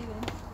even.